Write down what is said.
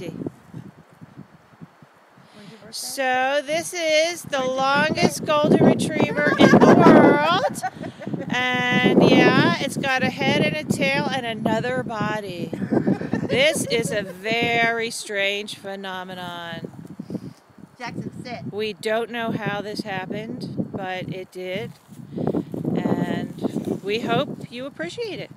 50. So this is the longest golden retriever in the world. And yeah, it's got a head and a tail and another body. This is a very strange phenomenon. Jackson, sit. We don't know how this happened, but it did. And we hope you appreciate it.